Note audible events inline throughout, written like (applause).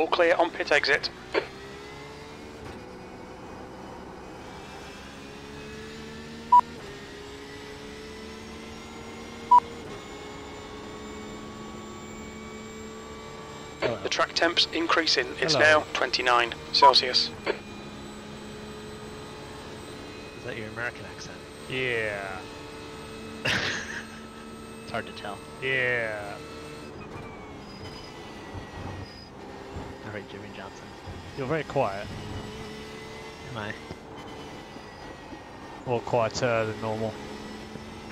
All clear on pit exit. The track temp's increasing. It's Hello. now 29 Celsius. Is that your American accent? Yeah. (laughs) It's hard to tell. Yeah. All right, Jimmy Johnson. You're very quiet. Am I? Or quieter than normal.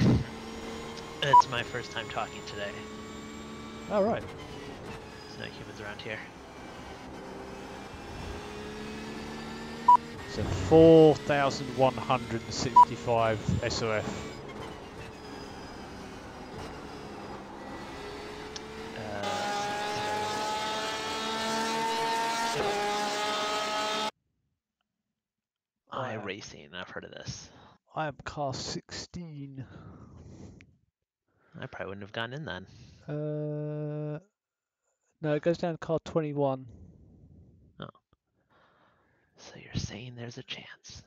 (coughs) It's my first time talking today. All right. There's no humans around here. So 4,165 SOF. Uh, I Uh, racing. I've heard of this. I am car 16. I probably wouldn't have gone in then. Uh, no, it goes down to car 21. Oh. So you're saying there's a chance?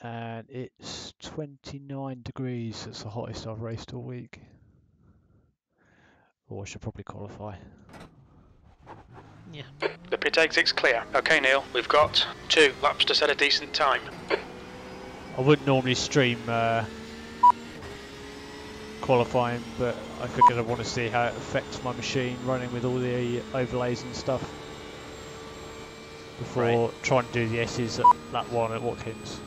And it's 29 degrees. It's the hottest I've raced all week. Or I should probably qualify. Yeah. The pit exit's clear. Okay, Neil, we've got two laps to set a decent time. I wouldn't normally stream uh, qualifying, but I figured I want to see how it affects my machine running with all the overlays and stuff before trying to do the S's at lap one at Watkins.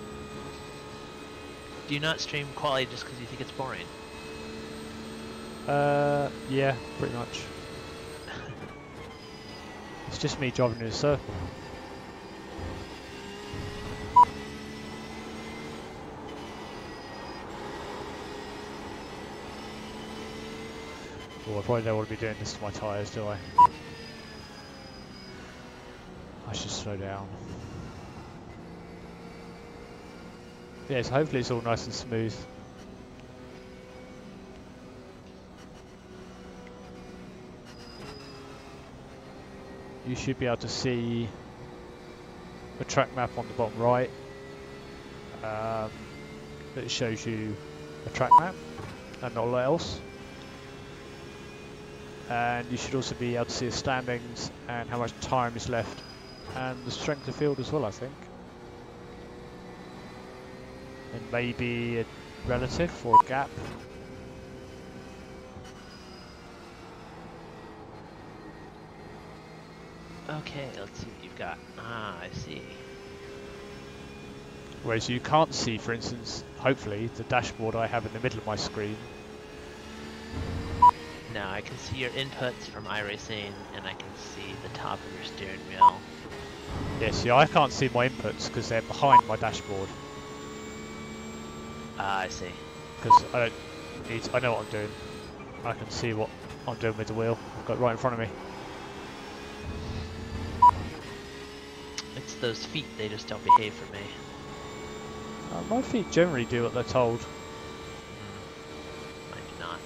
Do you not stream quality just because you think it's boring? Uh, yeah, pretty much. (laughs) It's just me driving in a circle. Oh, I probably don't want to be doing this to my tyres, do I? I should slow down. Yes, hopefully it's all nice and smooth. you should be able to see a track map on the bottom right um, that shows you a track map and not a lot else. And you should also be able to see the standings and how much time is left and the strength of field as well, I think. And maybe a relative or a gap. Okay, let's see what you've got. Ah, I see. Whereas you can't see, for instance, hopefully, the dashboard I have in the middle of my screen. Now I can see your inputs from iRacing, and I can see the top of your steering wheel. Yes, yeah, see, I can't see my inputs because they're behind my dashboard. Ah, I see. Because I don't need. To, I know what I'm doing. I can see what I'm doing with the wheel. I've got it right in front of me. It's those feet, they just don't behave for me. Uh, my feet generally do what they're told. Mine do not.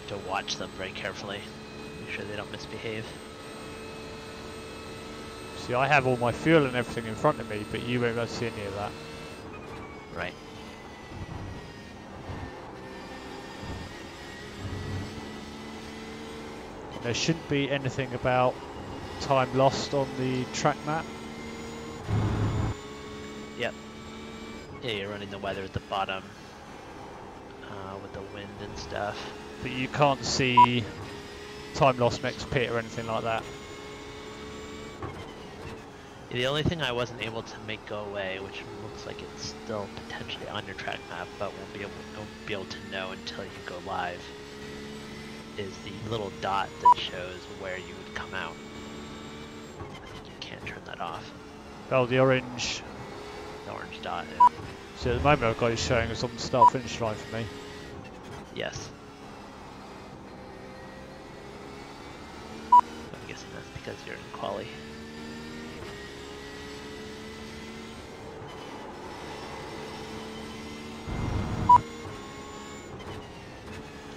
Have to watch them very carefully. Make sure they don't misbehave. See, I have all my fuel and everything in front of me, but you won't be able to see any of that. Right. There shouldn't be anything about time lost on the track map. Yep. Yeah, you're running the weather at the bottom. Uh, with the wind and stuff. But you can't see time lost next pit or anything like that. The only thing I wasn't able to make go away, which looks like it's still potentially on your track map, but won't be able won't be able to know until you go live, is the little dot that shows where you would come out. I think you can't turn that off. Oh, the orange. The orange dot. yeah. So at the moment I've got it showing us on the start finish line for me. Yes. I'm guessing that's because you're in quali.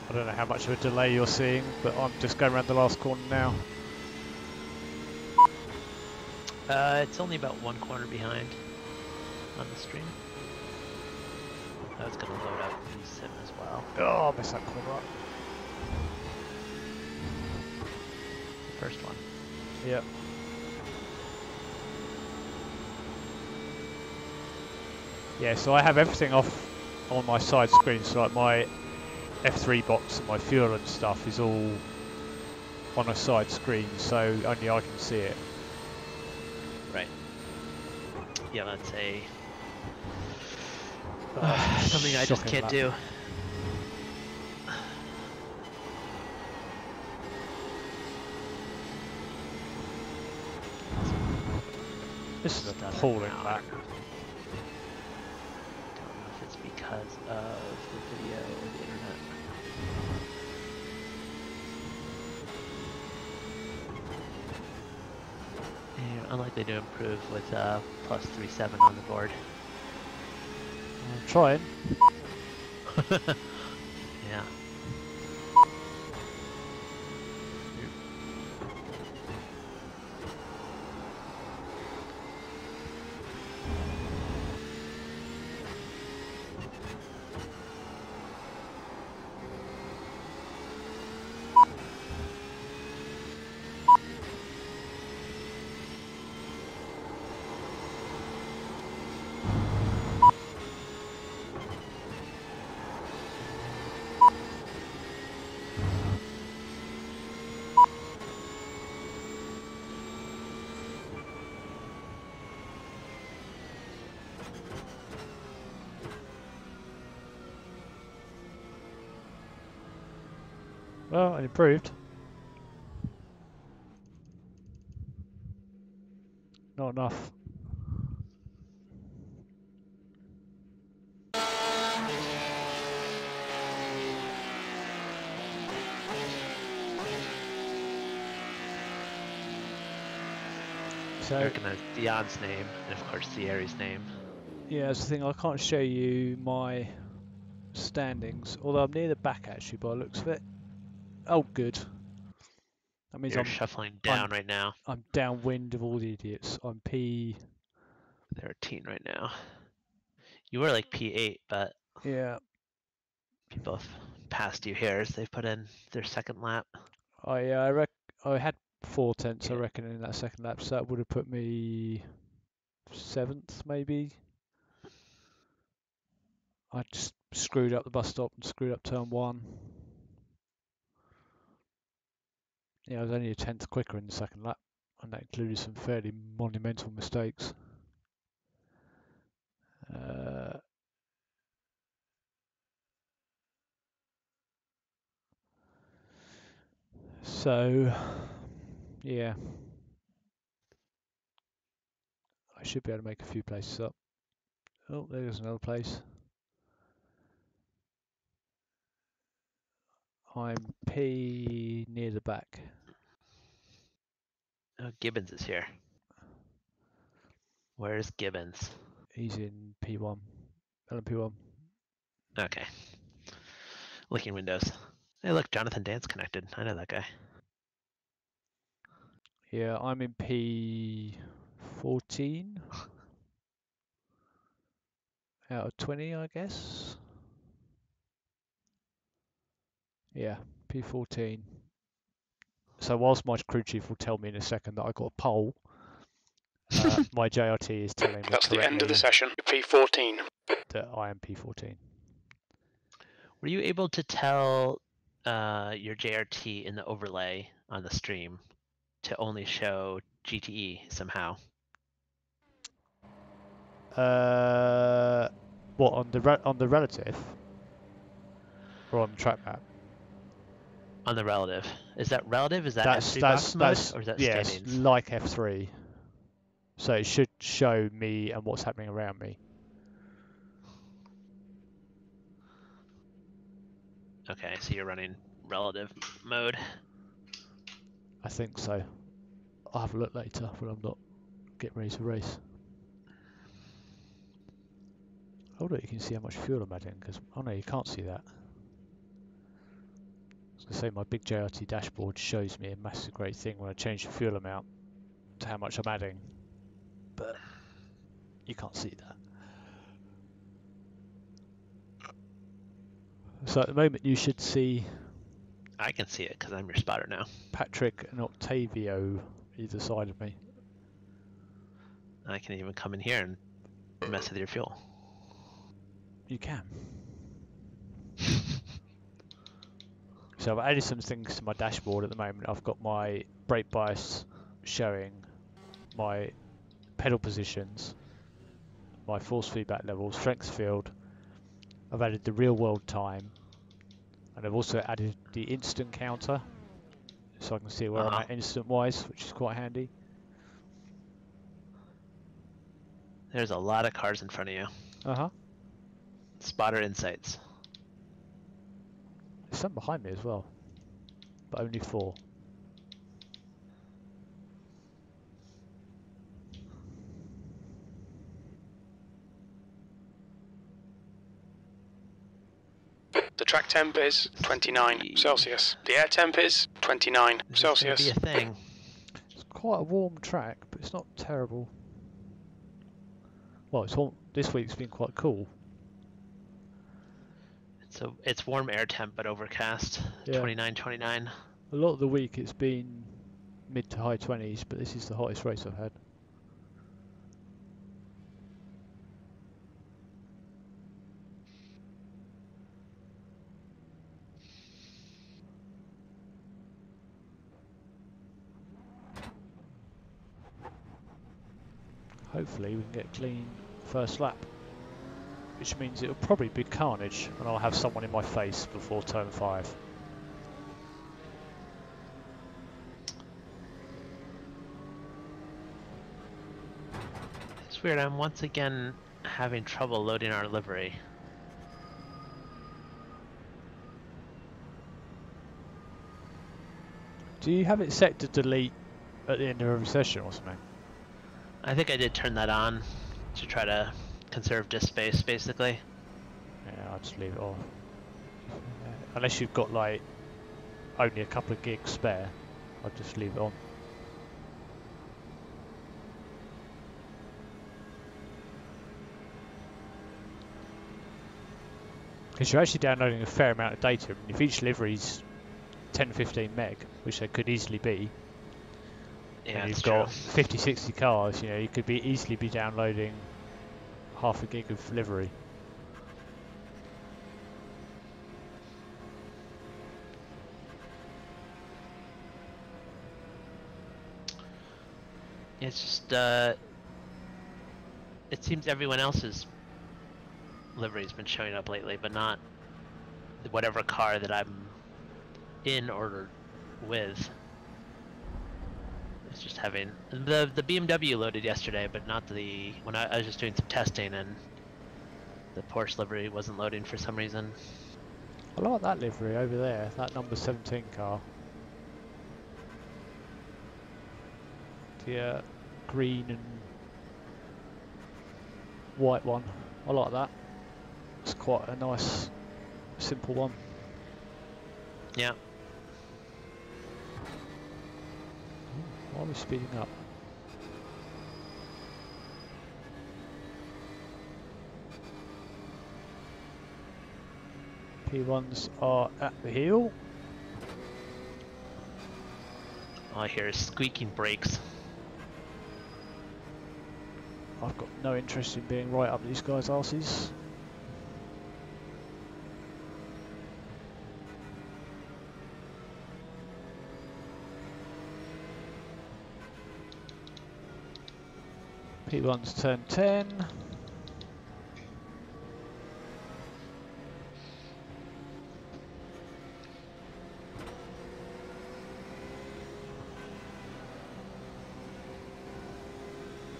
I don't know how much of a delay you're seeing, but I'm just going around the last corner now. Uh, it's only about one corner behind on the stream. Was gonna load up sim as well. Oh, I missed that corner up. The first one. Yep. Yeah, so I have everything off on my side screen, so like my F3 box and my fuel and stuff is all on a side screen, so only I can see it. Right. Yeah, that's a Oh, (sighs) something I just can't that. do. This is Just done it appalling now. map. Don't know if it's because of the video or the internet. And unlikely to improve with uh, plus three seven on the board. I'm trying. (laughs) yeah. Well, it improved. Not enough. I So recognize Dion's name and of course Thierry's name. yeah, that's the thing. I can't show you my standings, although I'm near the back actually, by the looks of it. Oh, good. That means You're I'm shuffling down right now. I'm downwind of all the idiots. I'm P. They're a teen right now. You were like P8, but Yeah, people have passed you here as they've put in their second lap. I uh, I rec I had four tenths, I reckon, in that second lap, so that would have put me seventh, maybe. I just screwed up the bus stop and screwed up turn one. Yeah, I was only a tenth quicker in the second lap, and that included some fairly monumental mistakes. Uh, so, yeah. I should be able to make a few places up. Oh, there's another place. I'm P near the back. Oh, Gibbons is here. Where's Gibbons? He's in P1. LMP1. Okay. Looking windows. Hey, look, Jonathan Dance connected. I know that guy. Yeah, I'm in P14. (laughs) Out of 20, I guess. Yeah, P14. So whilst my crew chief will tell me in a second that I got a pole, uh, (laughs) my JRT is telling me That's the end of the session. P14. that I am P14. Were you able to tell uh, your JRT in the overlay on the stream to only show GTE somehow? Uh, what on the re- on the relative or on the track map? On the relative. Is that relative? Is that that's F3 that's that's mode? Or is that yeah, it's standings? like F3. So it should show me and what's happening around me. Okay, so you're running relative mode. I think so. I'll have a look later when I'm not getting ready to race. Oh look, you can see how much fuel I'm adding because oh no, you can't see that. I was gonna say my big JRT dashboard shows me a massive great thing when I change the fuel amount to how much I'm adding. but you can't see that. So at the moment you should see I can see it because I'm your spotter now. Patrick and Octavio either side of me. I can even come in here and mess with your fuel. You can. So I've added some things to my dashboard at the moment. I've got my brake bias showing my pedal positions, my force feedback level, strength field. I've added the real world time, and I've also added the incident counter, so I can see where I'm Uh-huh. at incident wise, which is quite handy. There's a lot of cars in front of you. Uh huh. Spotter insights. There's some behind me as well, but only four. The track temp is 29 Celsius. The air temp is 29 Is this gonna Celsius. be a thing. (clears throat) It's quite a warm track, but it's not terrible. Well, it's warm. This week's been quite cool. So it's warm air temp but overcast. Yeah. 29, 29. A lot of the week it's been mid to high 20s, but this is the hottest race I've had. Hopefully we can get clean first lap, which means it'll probably be carnage and I'll have someone in my face before turn 5. It's weird. I'm once again having trouble loading our livery. Do you have it set to delete at the end of every session or something? I think I did turn that on to try to conserve disk space, basically. Yeah, I'll just leave it off. (laughs) Unless you've got like only a couple of gigs spare, I'll just leave it on. Because you're actually downloading a fair amount of data. and if each livery's 10 15 meg, which they could easily be, Yeah, and you've got true. 50 60 cars, you know, you could be easily be downloading half a gig of livery. It's just, uh, it seems everyone else's livery's been showing up lately, but not whatever car that I'm in or with. It's just having the the BMW loaded yesterday, but not the when I, I was just doing some testing and the Porsche livery wasn't loading for some reason. I like that livery over there, that number 17 car. The uh, green and white one. I like that. It's quite a nice, simple one. Yeah, Why are we speeding up? P1s are at the heel. I hear squeaking brakes. I've got no interest in being right up these guys' arses. P1's turn 10.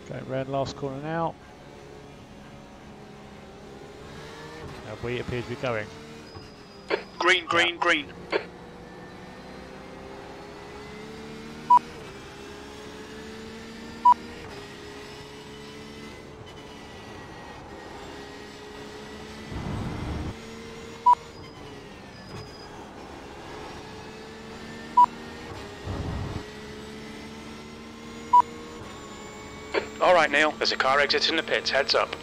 Going round last corner now. And we appear to be going. Green, green, green. Right, Neil. There's a car exiting the pits. Heads up.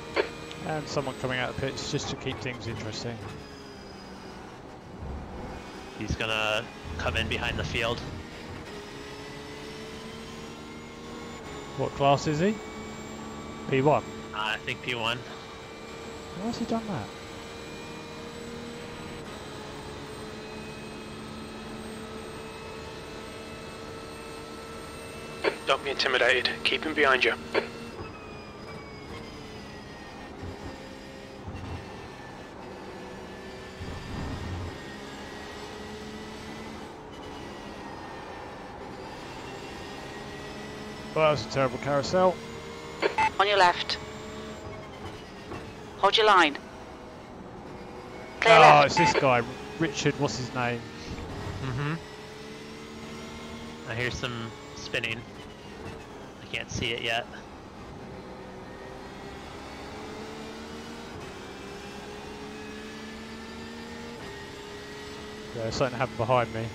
And someone coming out of the pits just to keep things interesting. He's gonna come in behind the field. What class is he? P1. Uh, I think P1. Why has he done that? Don't be intimidated. Keep him behind you. Well, that was a terrible carousel. On your left. Hold your line. Clear Oh, left. it's this guy, Richard, what's his name? Mm-hmm. I hear some spinning. I can't see it yet. Yeah, something happened behind me.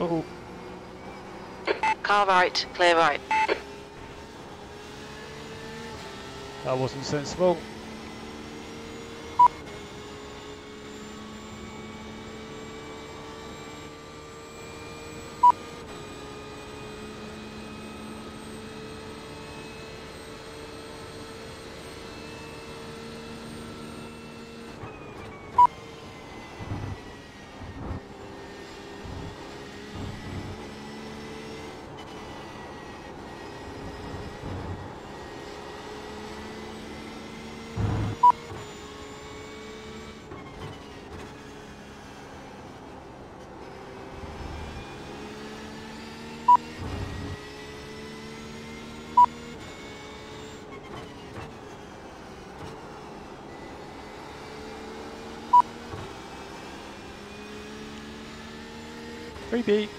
Oh, Car right. Clear right. that wasn't sensible. Creepy.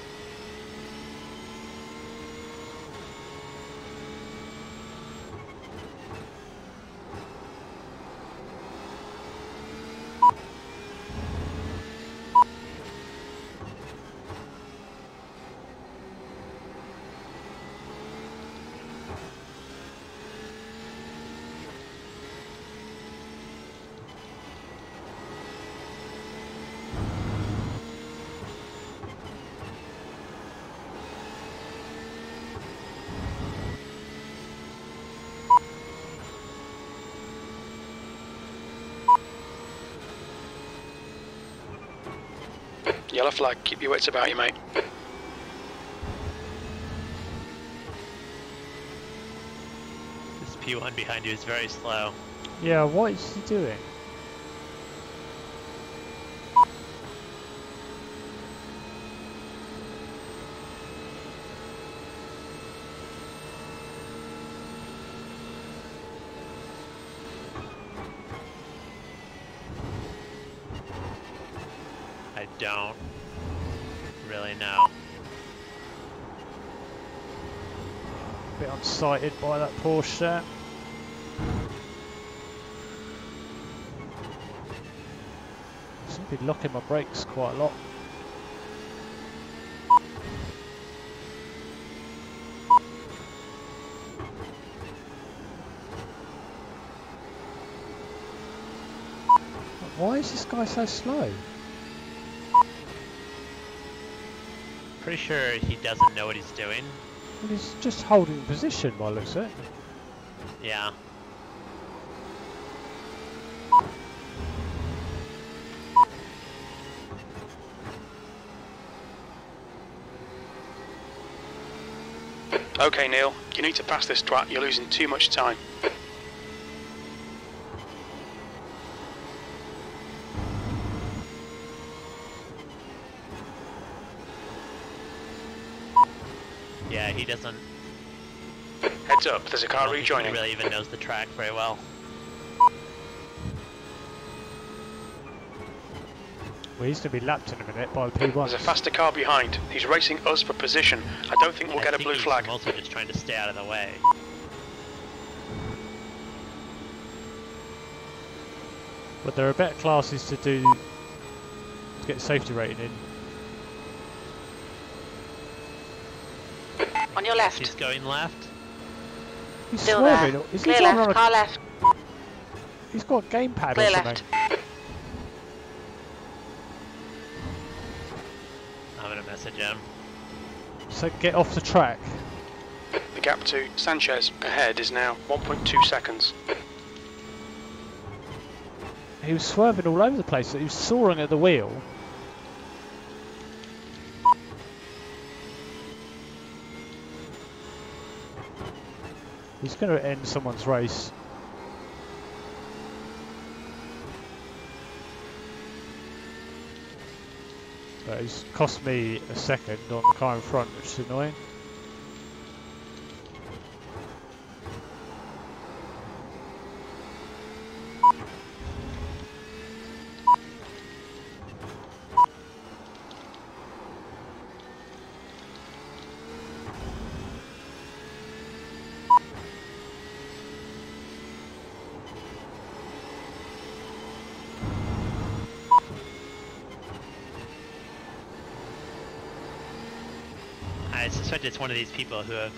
Yellow flag. Keep your wits about you, mate. This P1 behind you is very slow. Yeah, what is he doing? I don't really know. Unsighted by that Porsche there. Seem to be locking my brakes quite a lot. Why is this guy so slow? Pretty sure he doesn't know what he's doing. Well, he's just holding position by the looks of it. Yeah. Okay, Neil. You need to pass this twat. You're losing too much time. He doesn't. Heads up, there's a car rejoining. He really even knows the track very well. Well, he's going to be lapped in a minute by the P1. There's a faster car behind. He's racing us for position. I don't think we'll I get a think blue he's flag. Also, just trying to stay out of the way. But there are better classes to do to get safety rating in. On your He's going left. He's Still swerving. there. Is he Clear driving on left. a, Car left. he's got a gamepad Clear or something. left. I'm gonna message him. So get off the track. The gap to Sanchez ahead is now 1.2 seconds. He was swerving all over the place. He was soaring at the wheel. He's going to end someone's race. But he's cost me a second on the car in front, which is annoying. I suspect it's one of these people who have.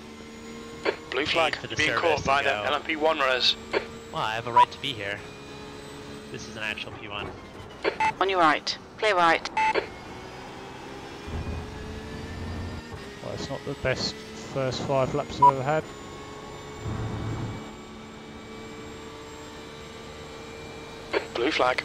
Blue flag for the being caught by to the. LMP1 runners. Well, I have a right to be here. This is an actual P1. On your right. Clear right. Well, it's not the best first five laps I've ever had. Blue flag.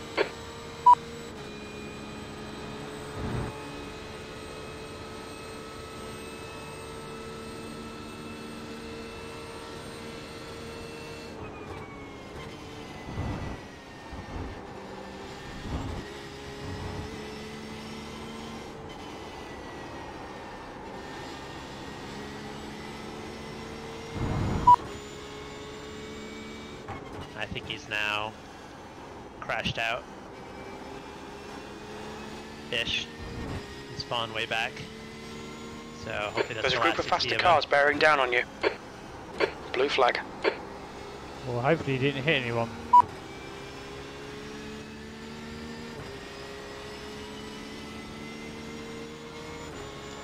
I think he's now crashed out. Ish. He's fallen way back. So hopefully that's There's a group of faster see of him. cars bearing down on you. Blue flag. Well, hopefully he didn't hit anyone.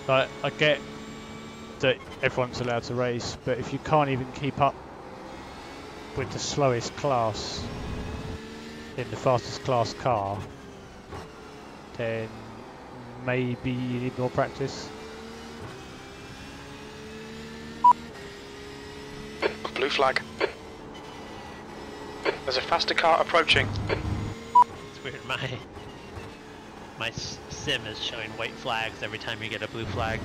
Like, I get that everyone's allowed to race, but if you can't even keep up with the slowest class in the fastest class car, then maybe you need more practice. Blue flag. There's a faster car approaching. It's weird. My my sim is showing white flags every time you get a blue flag.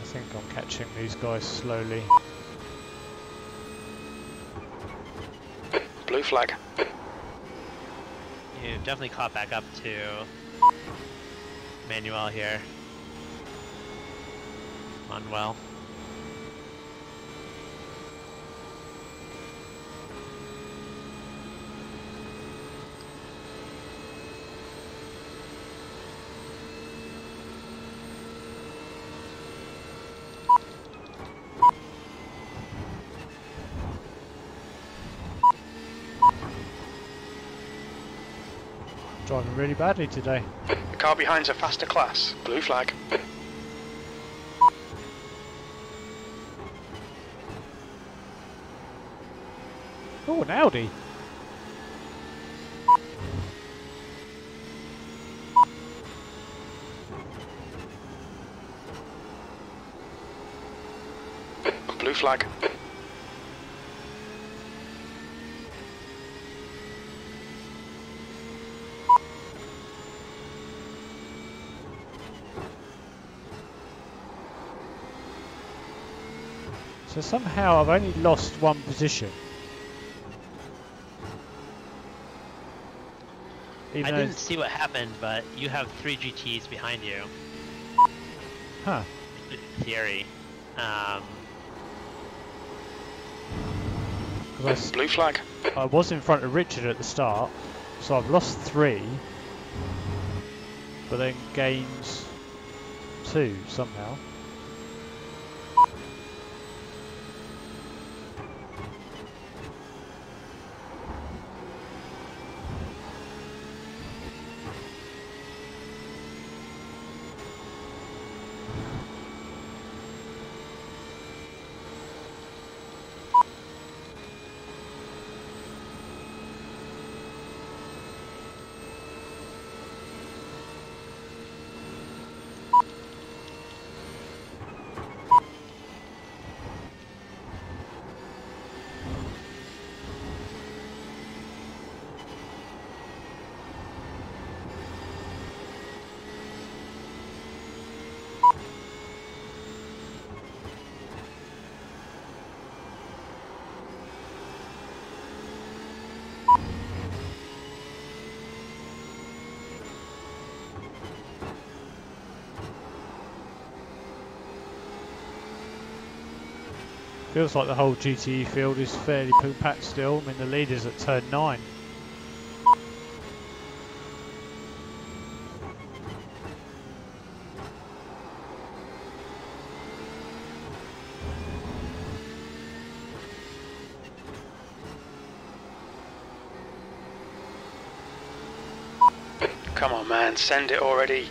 I think I'm catching these guys slowly. Blue flag. You've definitely caught back up to Manuel here. Manuel. Driving really badly today. The car behind's a faster class. Blue flag. Oh, an Audi. Blue flag. So somehow I've only lost one position. Even I didn't see what happened, but you have three GTs behind you. Huh. theory. Um, 'Cause I s- Blue flag. I was in front of Richard at the start, so I've lost three, but then gained two somehow. Feels like the whole GTE field is fairly compact still. I mean, the leader's at turn 9. Come on, man, send it already.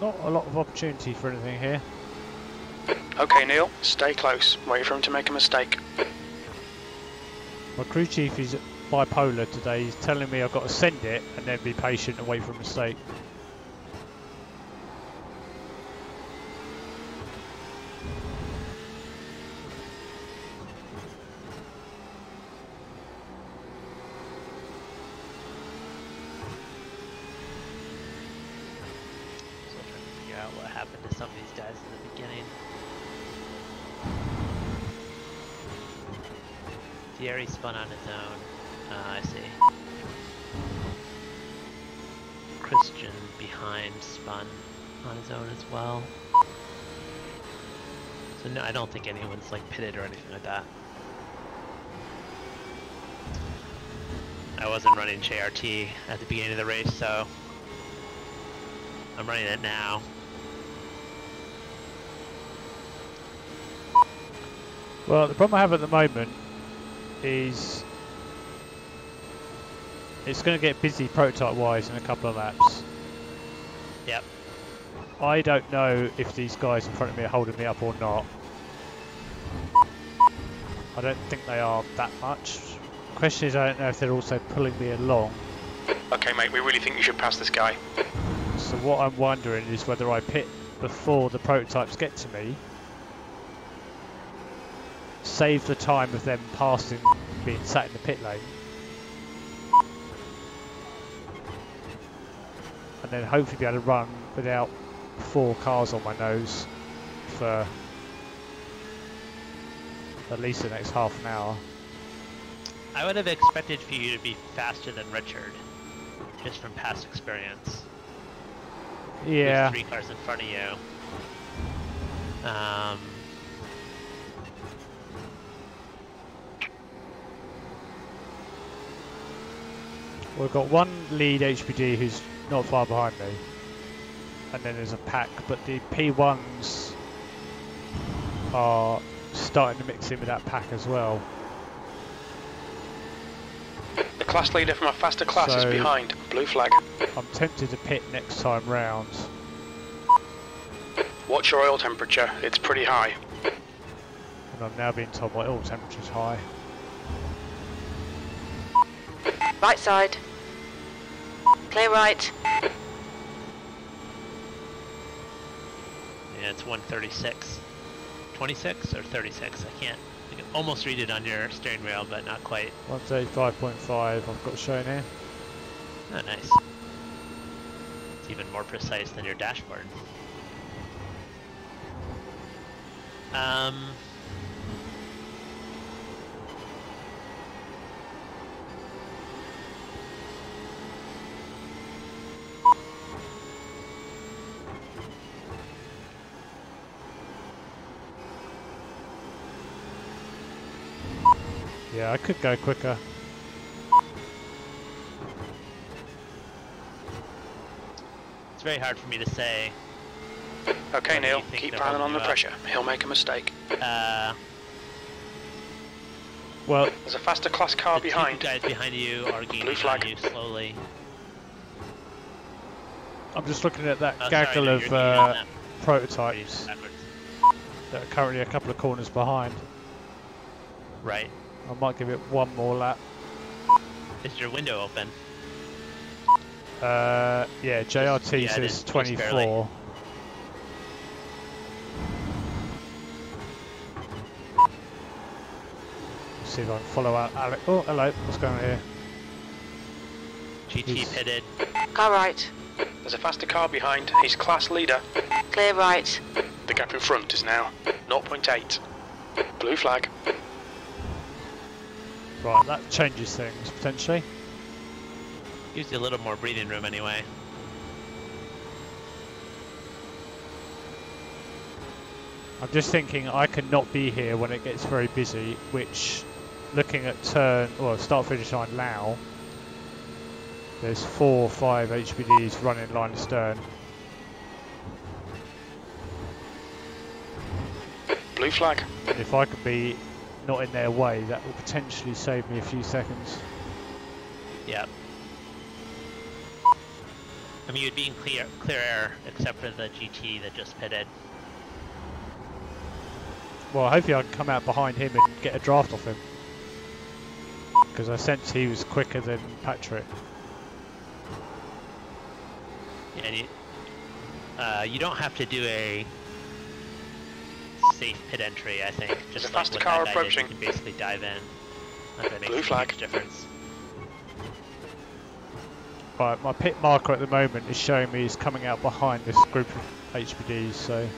Not a lot of opportunity for anything here. Okay, Neil, stay close. Wait for him to make a mistake. My crew chief is bipolar today. He's telling me I've got to send it and then be patient and wait for a mistake. still trying to figure out what happened to some of these guys in the beginning. Thierry spun on his own. Uh, I see. Christian behind spun on his own as well. So no, I don't think anyone's like pitted or anything like that. I wasn't running JRT at the beginning of the race, so I'm running it now. Well, the problem I have at the moment is it's going to get busy prototype wise in a couple of laps. Yep. I don't know if these guys in front of me are holding me up or not. I don't think they are that much. Question is, I don't know if they're also pulling me along. Okay, mate, we really think you should pass this guy. So what I'm wondering is whether I pit before the prototypes get to me, save the time of them passing, being sat in the pit lane, and then hopefully be able to run without four cars on my nose for at least the next half an hour. I would have expected for you to be faster than Richard, just from past experience. There's Yeah, three cars in front of you. Um, We've got one lead HPD who's not far behind me, and then there's a pack, but the P1s are starting to mix in with that pack as well. The class leader from a faster class is behind. Blue flag. I'm tempted to pit next time round. Watch your oil temperature. It's pretty high. And I'm now being told my oil temperature's high. Right side. Clear right. yeah, it's 136. 26 or 36? I can't. I can almost read it on your steering wheel, but not quite. 135.5 I've got shown here. Oh, nice. It's even more precise than your dashboard. Um. Yeah, I could go quicker. It's very hard for me to say. Okay, Neil. Keep piling on the up? pressure. He'll make a mistake. Uh, Well, There's a faster class car the behind. two guys behind you are gaining flag. on you slowly. I'm just looking at that Oh, sorry, gaggle no, of you're gaining on uh, prototypes that are currently a couple of corners behind. Right. I might give it one more lap. Is your window open? Uh, yeah, JRT yeah, says just 24. barely. See if I can follow out Alex. Oh, hello. What's going on here? GT He's- pitted. Car right. There's a faster car behind. He's class leader. Clear right. The gap in front is now 0.8. Blue flag. Right, that changes things potentially. Gives you a little more breathing room anyway. I'm just thinking I cannot be here when it gets very busy, which looking at turn, well, start finish line now, there's four or five HPDs running line astern. Blue flag. If I could be not in their way, that will potentially save me a few seconds. Yep. I mean, you'd be in clear clear air except for the GT that just pitted. Well, hopefully I can come out behind him and get a draft off him. Because I sense he was quicker than Patrick. And you, uh, you don't have to do a safe pit entry, I think. (laughs) Just a like faster what car that guy did, approaching. You can basically dive in. That Blue flag. difference. Right, my pit marker at the moment is showing me he's coming out behind this group of HPDs, so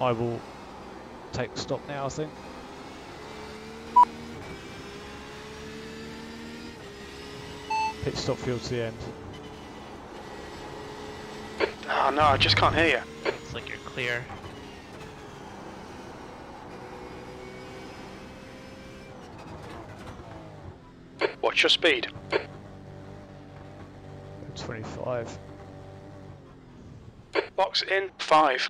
I will take stock now, I think. Pit stop fuel to the end. Oh no, I just can't hear you. Looks like you're clear. What's your speed? 25. Box in five.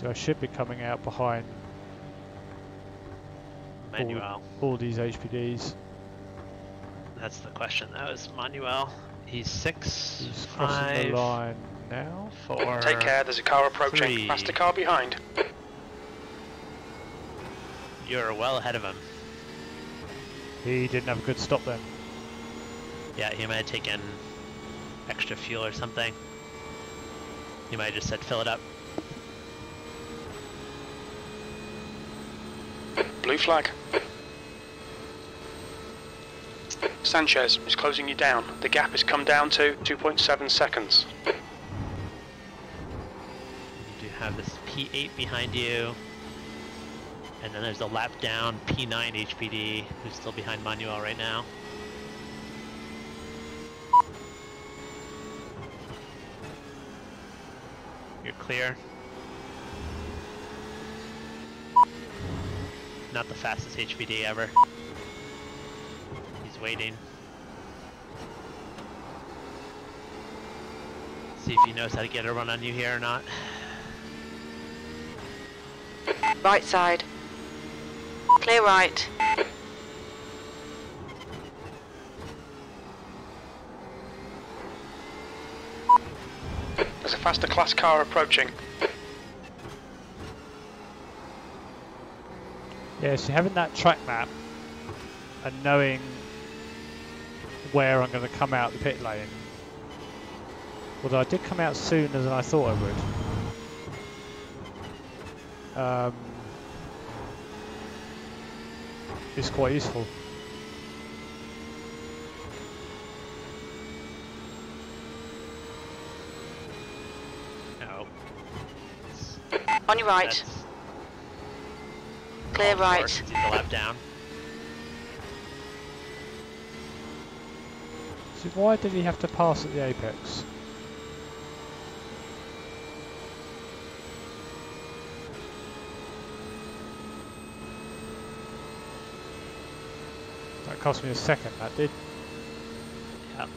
So I should be coming out behind Manuel. all these HPDs. That's the question. That was Manuel. He's six, He's crossing five, the line now. four. Take care, there's a car approaching. three. Faster car behind. You're well ahead of him. He didn't have a good stop then. Yeah, he might have taken extra fuel or something. He might have just said fill it up. Blue flag. Sanchez is closing you down. The gap has come down to 2.7 seconds. You do have this P8 behind you. And then there's a lap down P9 HPD, who's still behind Manuel right now. You're clear. Not the fastest HPD ever. He's waiting. See if he knows how to get a run on you here or not. Right side. Clear right. There's a faster class car approaching. Yeah, so having that track map and knowing where I'm going to come out the pit lane. Although I did come out sooner than I thought I would. Um, it's quite useful. No. On your right. That's Clear right. since he's a lap down. So why did he have to pass at the apex? That cost me a second, that did. Yep.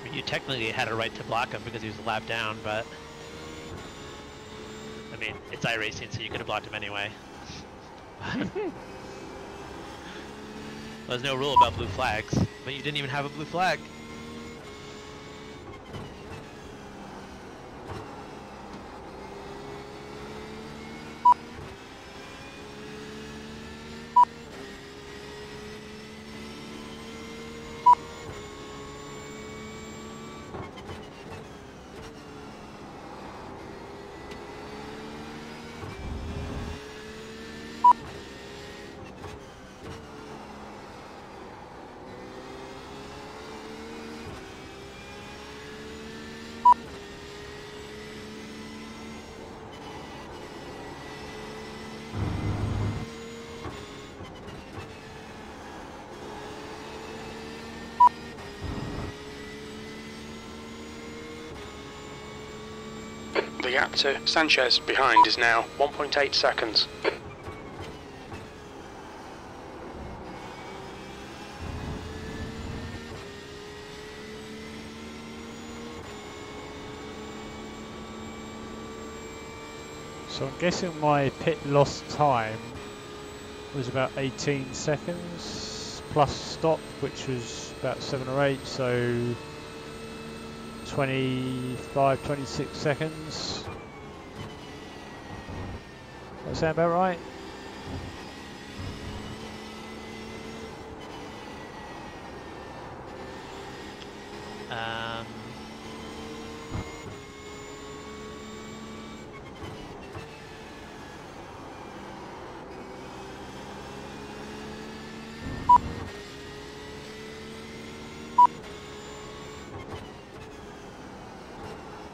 I mean, You technically had a right to block him because he was a lap down, but I mean, it's iRacing, so you could have blocked him anyway. (laughs) There's no rule about blue flags, but you didn't even have a blue flag. The Sanchez behind is now 1.8 seconds. So I'm guessing my pit lost time was about 18 seconds plus stop, which was about 7 or 8, so 25, 26 seconds. That sound about right? Um,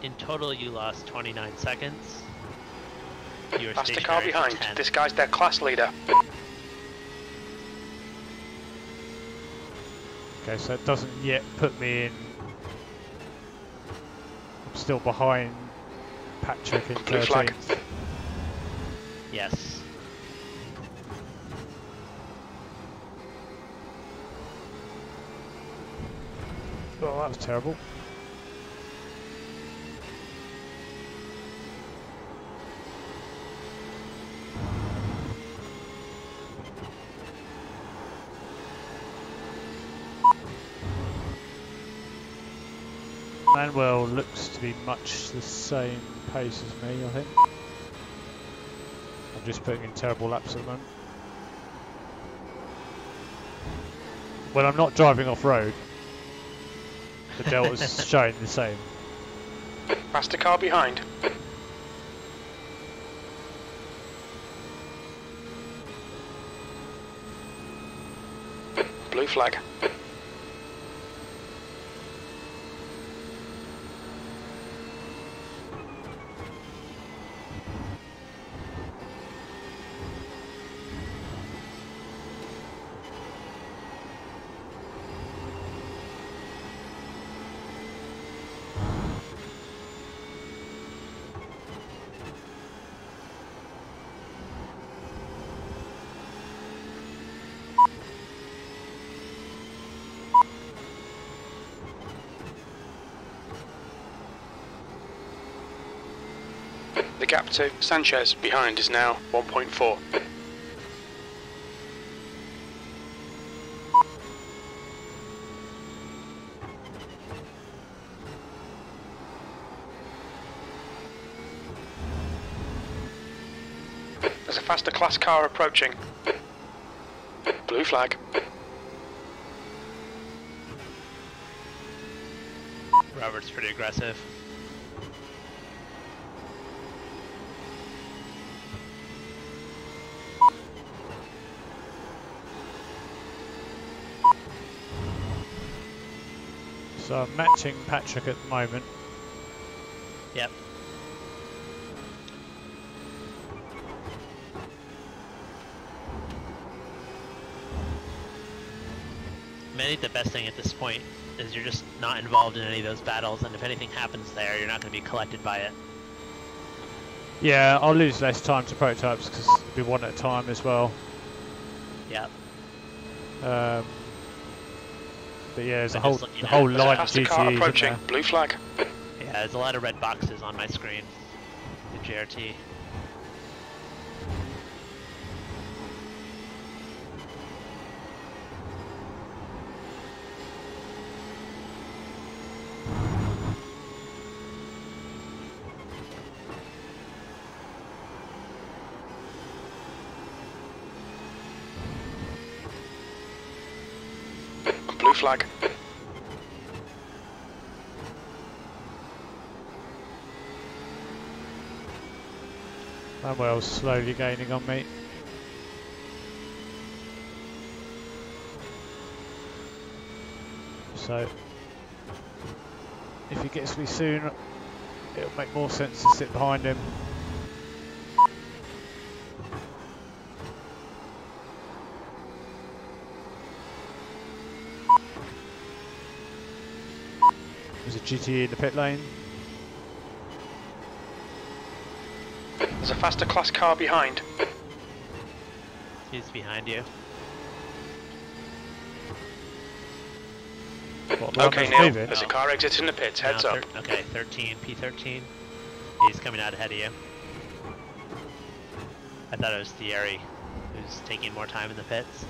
in total, you lost 29 seconds. You were Faster car behind. This guy's their class leader. Okay, so it doesn't yet put me in. I'm still behind Patrick in Blue 13th. Yes. Oh, that was terrible. Manuel looks to be much the same pace as me, I think. I'm just putting in terrible laps at the moment. When I'm not driving off road, the delta's (laughs) showing the same. Faster car behind. Blue flag. The gap to Sanchez behind is now 1.4. There's a faster class car approaching. Blue flag. Robert's pretty aggressive. So I'm matching Patrick at the moment. Yep. I mean, I think the best thing at this point is you're just not involved in any of those battles, and if anything happens there, you're not going to be collected by it. Yeah, I'll lose less time to prototypes because it'll be one at a time as well. Yep. Um, but yeah, there's a I'm whole just the whole line of Faster car uh, approaching. Blue flag. Yeah, there's a lot of red boxes on my screen. The JRT. Blue flag. Manuel's slowly gaining on me. So, if he gets me soon, it'll make more sense to sit behind him. There's a GT in the pit lane. There's a faster class car behind. He's behind you. What, Okay, Neil. moving? There's a car exiting the pits. Heads Now up. thir- okay, 13, P13. He's coming out ahead of you. I thought it was Thierry, who's taking more time in the pits.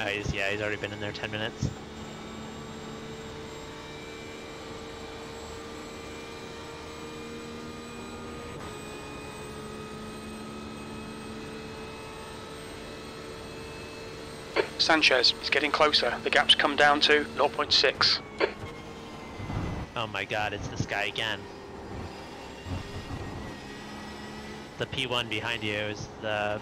Oh, he's, yeah, he's already been in there 10 minutes. Sanchez is getting closer. The gap's come down to 0.6. Oh my god, it's this guy again. The P1 behind you is the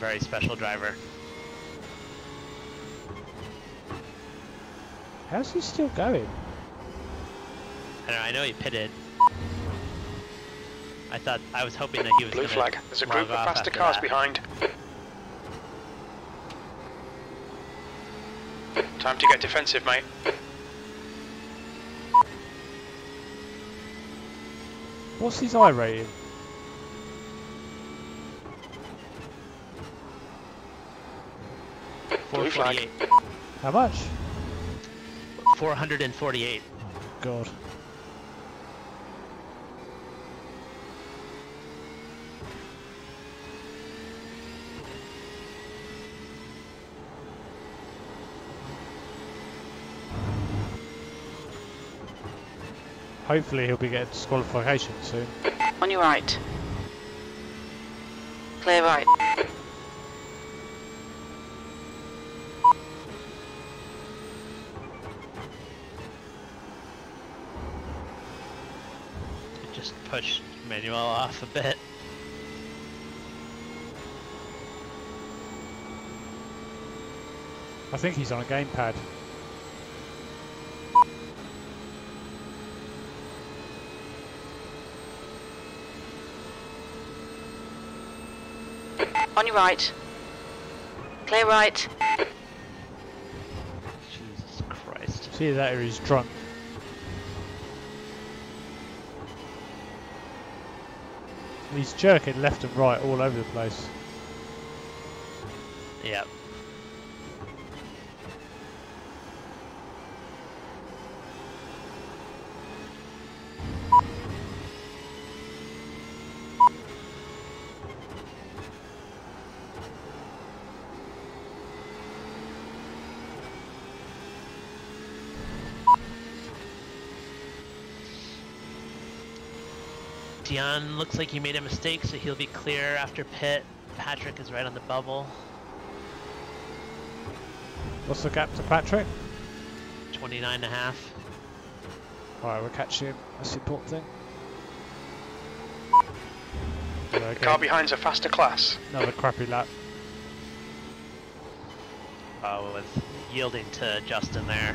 very special driver. How's he still going? I know, I know he pitted. I thought I was hoping that he was Blue gonna flag. There's a group of faster cars that. behind. Time to get defensive, mate. What's his iRating? Flag. 448. How much? 448. God. Hopefully he'll be getting disqualification soon. On your right. Clear right. Manual off a bit. I think he's on a gamepad. On your right. Clear right. Jesus Christ. See, that he's drunk. He's jerking left and right all over the place. Yep. Dion looks like he made a mistake, so he'll be clear after pit. Patrick is right on the bubble. What's the gap to Patrick? 29 and a half. Alright, we'll catch him. That's the important thing. Yeah, okay. Car behind's a faster class. Another crappy lap. Oh, with yielding to Justin there.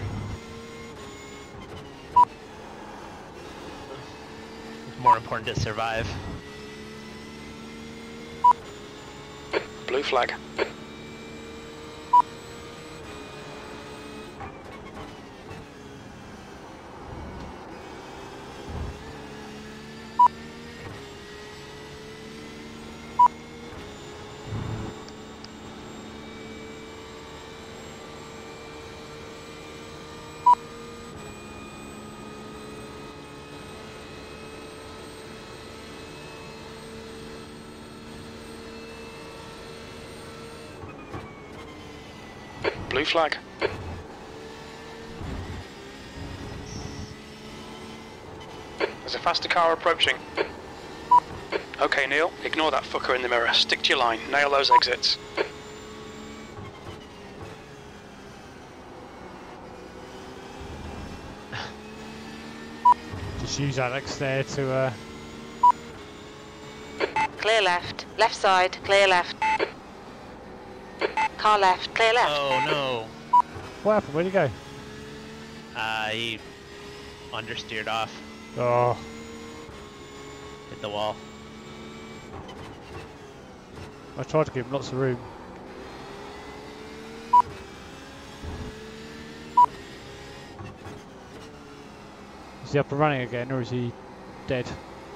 More important to survive. Blue flag. Blue flag. There's a faster car approaching. Okay, Neil, ignore that fucker in the mirror. Stick to your line. Nail those exits. Just use Alex there to uh, Clear left. Left side. Clear left. Car left. Clear left. Oh no! What happened? Where'd he go? Uh, he understeered off, Oh, hit the wall. I tried to give him lots of room. Is he up and running again, or is he dead?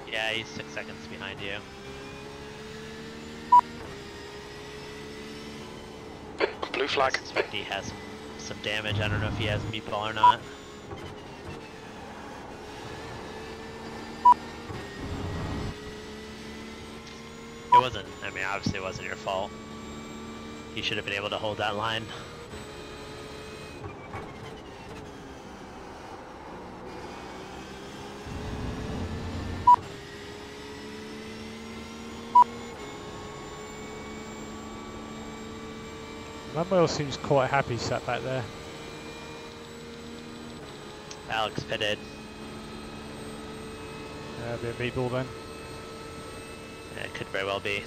Yeah, he's six seconds behind you. Blue I suspect he has some damage. I don't know if he has meatball or not. It wasn't, I mean, obviously it wasn't your fault. You should have been able to hold that line. (laughs) Manuel seems quite happy sat back there. Alex pitted. Uh, be a meatball then. Yeah, it could very well be.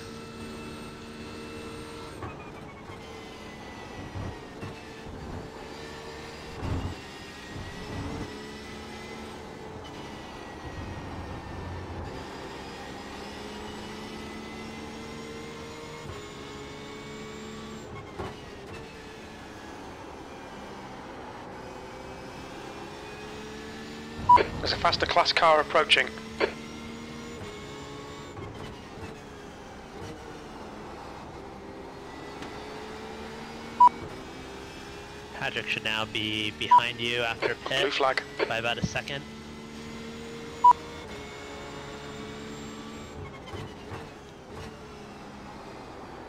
Faster class car approaching. Patrick should now be behind you after pit. Blue pit flag. by about a second.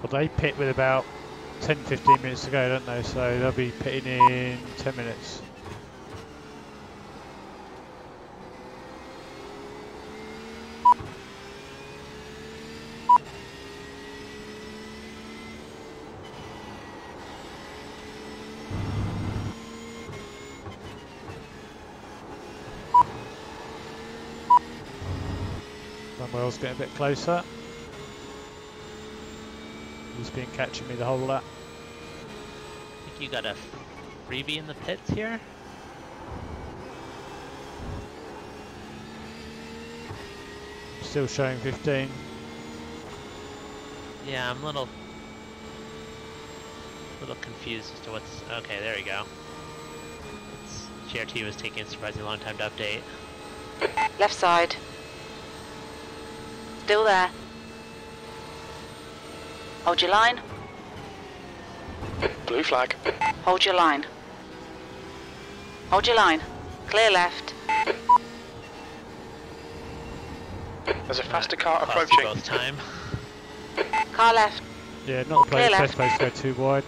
Well, they pit with about 10 15 minutes to go, don't they? So they'll be pitting in 10 minutes. Manuel's getting a bit closer. He's been catching me the whole lap. think you got a freebie in the pits here. Still showing 15. Yeah, I'm a little, little confused as to what's. Okay, there we go. It's, JRT was taking a surprisingly long time to update. Left side. Still there. Hold your line. Blue flag. Hold your line. Hold your line. Clear left. There's a faster car Cost you approaching. both time. Car left. Yeah, not the Clear place, left. best place to go too wide.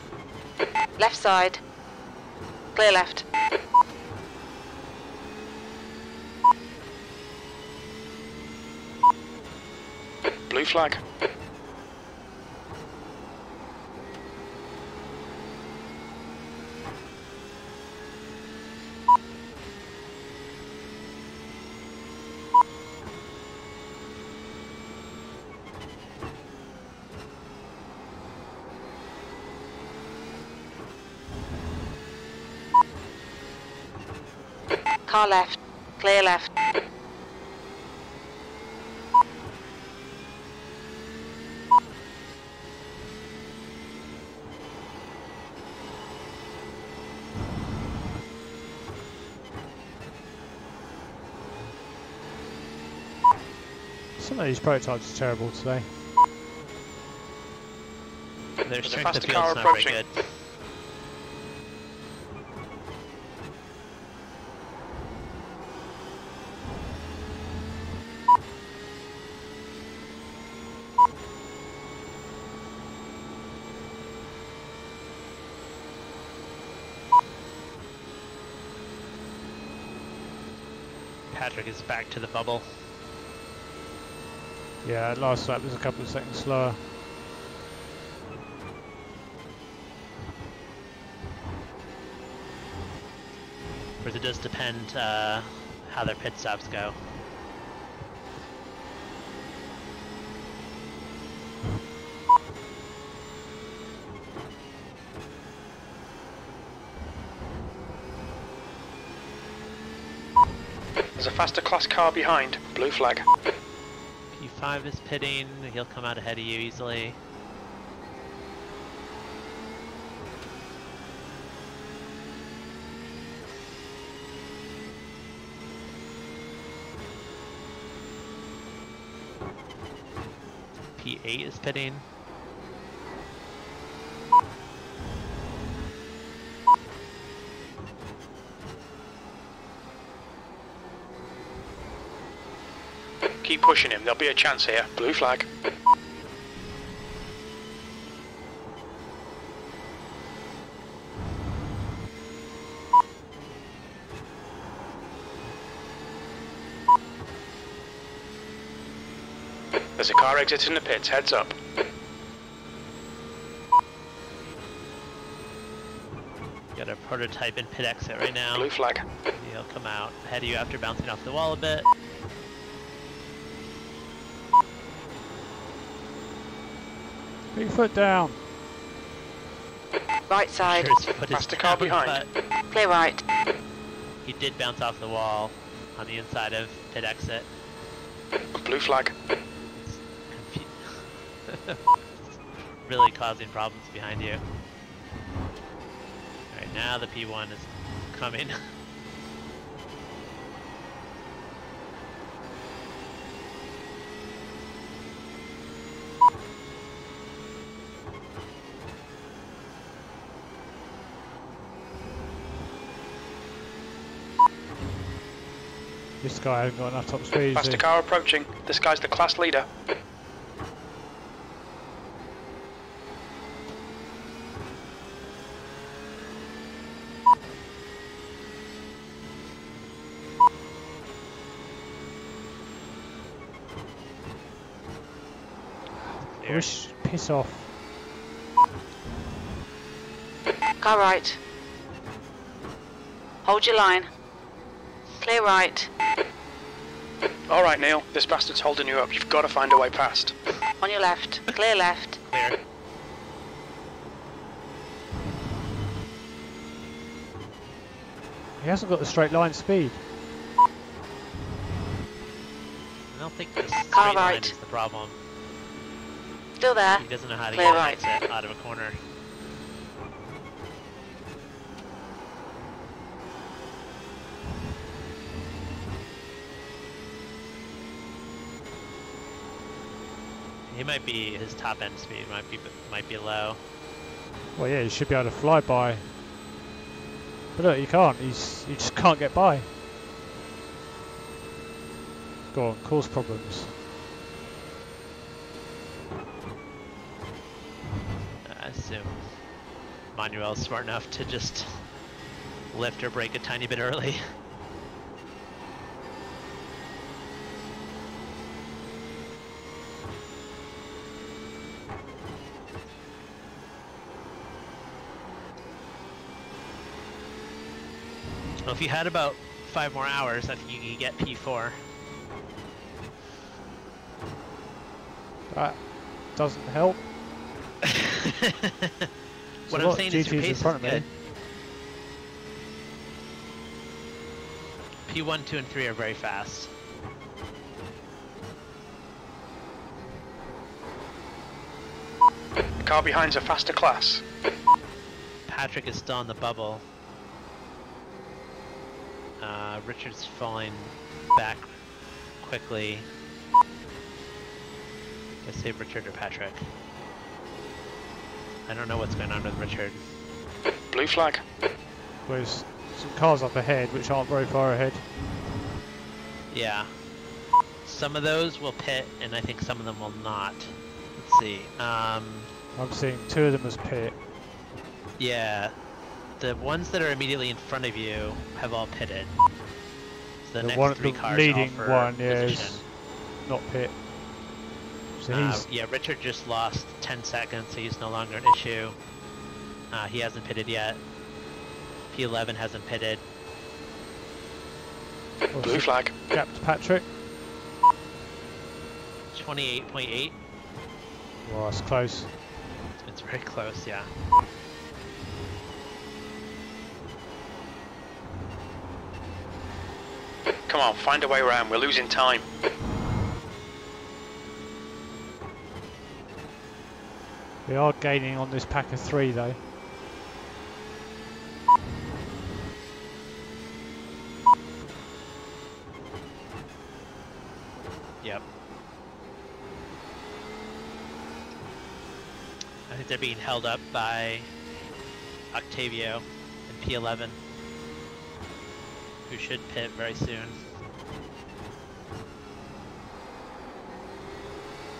Left side. Clear left. Flag. Car left. Clear left. Some of these prototypes are terrible today. There's a faster car approaching. good. Patrick is back to the bubble. Yeah, last lap was a couple of seconds slower. Whereas it does depend uh, how their pit stops go. There's a faster class car behind. Blue flag. P5 is pitting, he'll come out ahead of you easily. P8 is pitting. Keep pushing him. There'll be a chance here. Blue flag. There's a car exiting the pits. Heads up. Got a prototype in pit exit right now. Blue flag. He'll come out ahead of you after bouncing off the wall a bit. Put your foot down. Right side. Sure, he's put his Faster car behind. but Clear right. He did bounce off the wall on the inside of pit exit. Blue flag. (laughs) Really causing problems behind you. Alright, now the P1 is coming. (laughs) This guy hasn't got enough top speed. has Faster car approaching. This guy's the class leader. I wish piss off. Car right. Hold your line. Clear right. All right, Neil, this bastard's holding you up. You've got to find a way past. On your left. Clear left. Clear. He hasn't got the straight line speed. I don't think this straight All right. line is the problem. Still there. He doesn't know how to Clear get right. out of a corner. Might be his top end speed might be might be low. Well, yeah, he should be able to fly by. But look, he can't. He's he just can't get by. Go on, cause problems. I assume Manuel's smart enough to just lift or brake a tiny bit early. (laughs) Well, if you had about five more hours, I think you could get P4. That doesn't help. (laughs) what I'm saying of is your GTs in pace front is of me. P1, 2, and 3 are very fast. The car behind's a faster class. Patrick is still on the bubble. Uh, Richard's falling back quickly. Let's say Richard or Patrick. I don't know what's going on with Richard. Blue flag. There's some cars up ahead which aren't very far ahead. Yeah. Some of those will pit, and I think some of them will not. Let's see. Um, I'm seeing two of them as pit. yeah. The ones that are immediately in front of you have all pitted. So the, The next one- three the cars leading for one, yeah, is- position. Not pit. So Uh, he's yeah, Richard just lost 10 seconds, so he's no longer an issue. Uh, he hasn't pitted yet. P11 hasn't pitted. Blue the flag. gap to Patrick. 28.8. Well, that's close. It's very close, yeah. Come on, find a way around. We're losing time. We are gaining on this pack of three though. Yep. I think they're being held up by Octavio and P11, who should pit very soon.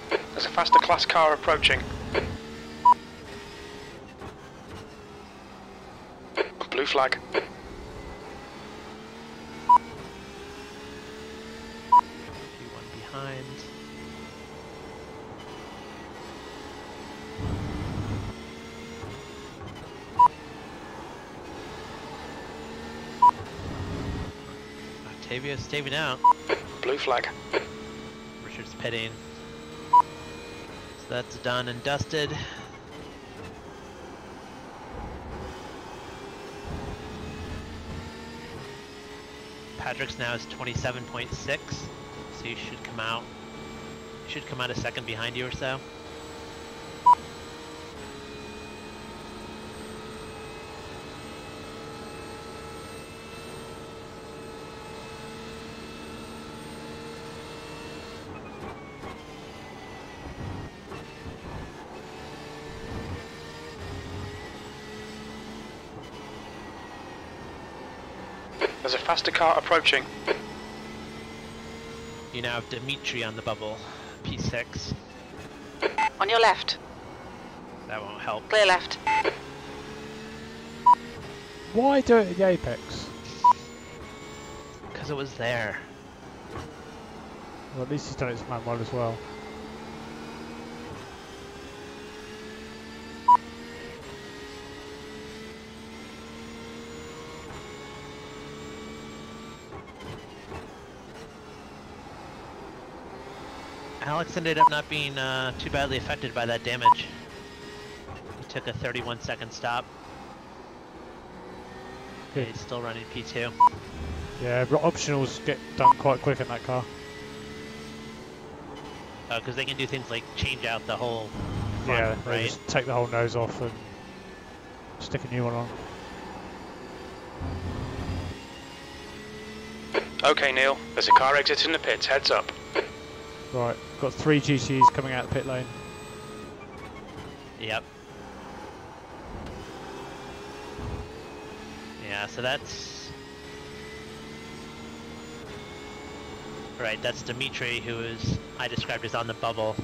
There's a faster class car approaching. Blue flag. P1 behind. Octavio's staving out. Blue flag. Richard's pitting. So that's done and dusted. Patrick's now is 27.6, so you should come out. You should come out a second behind you or so. There's a faster car approaching. You now have Dimitri on the bubble, P6. On your left. That won't help. Clear left. Why do it at the apex? Because it was there. Well, at least he's done it to Manuel as well. Alex ended up not being uh, too badly affected by that damage. He took a 31 second stop. Okay, he's still running P2. Yeah, but optionals get done quite quick in that car. because Uh, they can do things like change out the whole Yeah, front, they right? just take the whole nose off and stick a new one on. Okay, Neil. There's a car exiting the pits. Heads up. Right, got three GTs coming out of the pit lane. Yep. Yeah, so that's right. That's Dimitri, who is I described as on the bubble.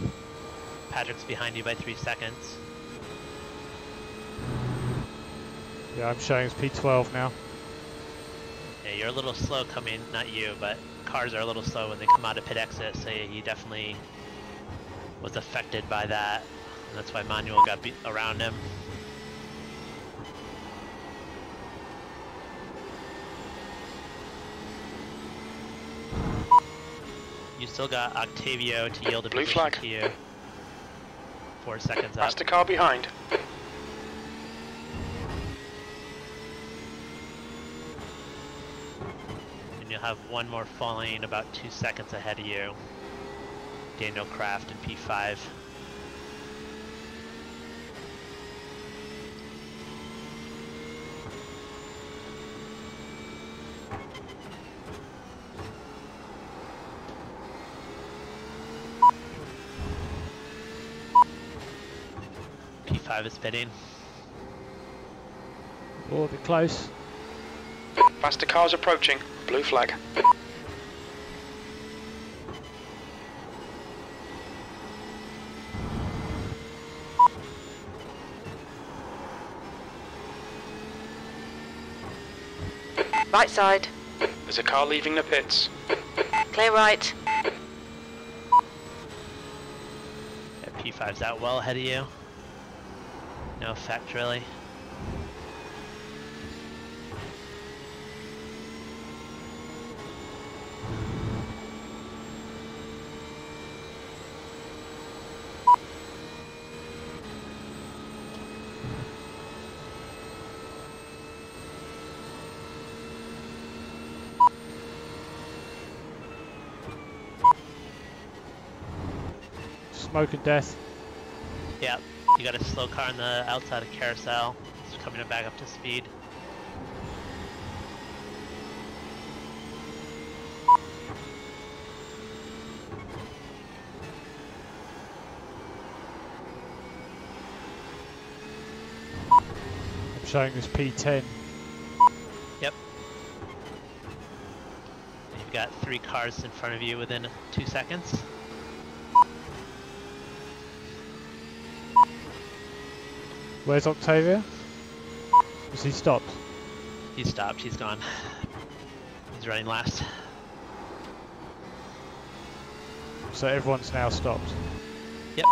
Patrick's behind you by three seconds. Yeah, I'm showing as P12 now. Yeah, you're a little slow coming. Not you, but cars are a little slow when they come out of pit exit. So he definitely was affected by that. And that's why Manuel got beat around him. You still got Octavio to yield a Blue position flag. to you. Four seconds up. That's the car behind. And you'll have one more falling about two seconds ahead of you. Daniel Kraft in P5. P5 is pitting. Oh, a bit close. Faster cars approaching. Blue flag. Right side. There's a car leaving the pits. Clear right. Yeah, P5's out well ahead of you. No effect really. Smoke and death. Yep, you got a slow car on the outside of carousel. It's coming back up to speed. I'm showing this P10. Yep. You've got three cars in front of you within two seconds. Where's Octavio? Is he stopped? He stopped, he's gone. He's running last. So everyone's now stopped. Yep.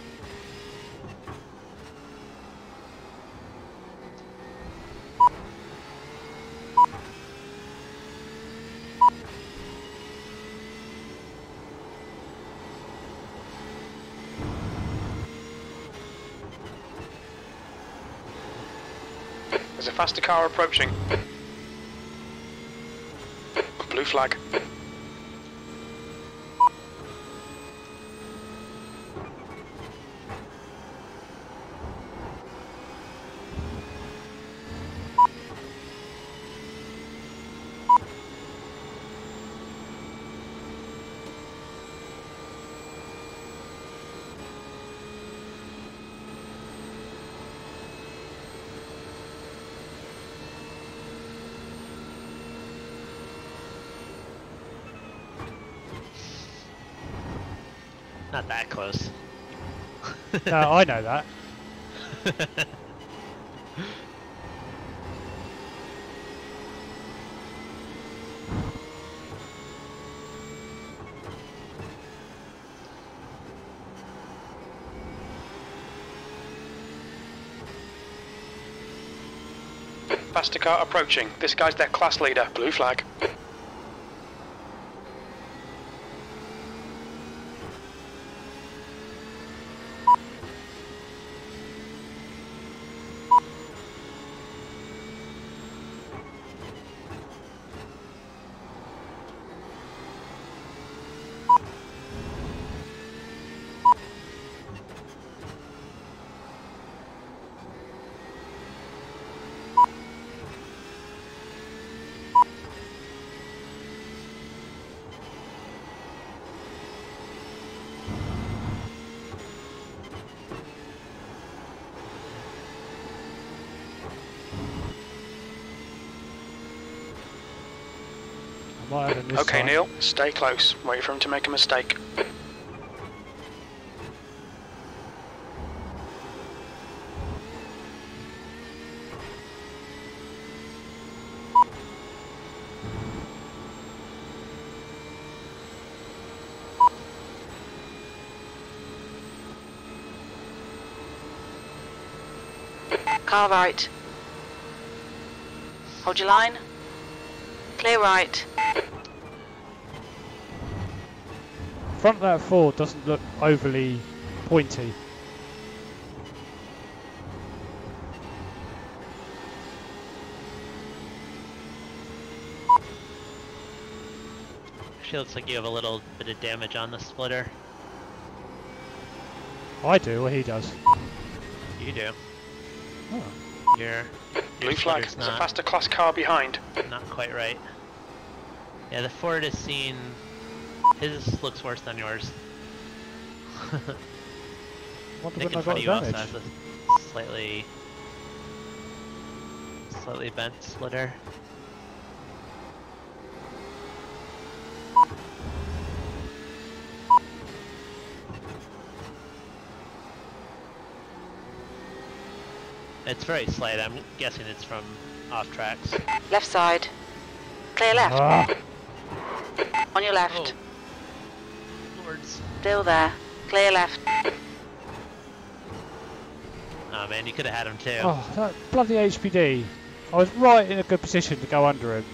Faster car approaching. Blue flag. Not that close. No, I know that. Faster car approaching. This guy's their class leader. Blue flag. Okay, time. Neil, stay close. Wait for him to make a mistake. Car right. Hold your line. Clear right. Front of that Ford doesn't look overly pointy. Actually, looks like you have a little bit of damage on the splitter. I do, or he does. You do. Oh. Your Blue flag. There's a faster class car behind. not quite right. Yeah, the Ford is seen. His looks worse than yours. Wonder Nick when I in front of you also has a slightly, slightly bent splitter. It's very slight. I'm guessing it's from off tracks. Left side. Clear left. Ah, On your left. Oh. Lords. Still there. Clear left. Oh man, you could have had him too. oh, that bloody HPD. I was right in a good position to go under him.